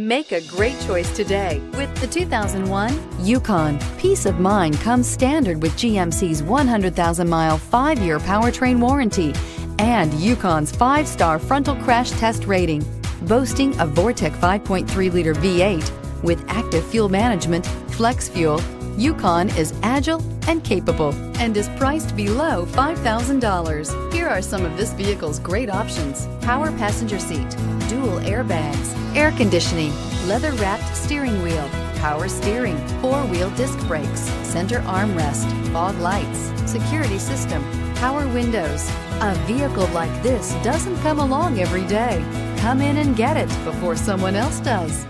Make a great choice today with the 2001 Yukon. Peace of mind comes standard with GMC's 100,000-mile, five-year powertrain warranty and Yukon's five-star frontal crash test rating. Boasting a Vortec 5.3-liter V8 with active fuel management, flex fuel, Yukon is agile and capable and is priced below $5,000. Here are some of this vehicle's great options. Power passenger seat, dual airbags, air conditioning, leather-wrapped steering wheel, power steering, four-wheel disc brakes, center armrest, fog lights, security system, power windows. A vehicle like this doesn't come along every day. Come in and get it before someone else does.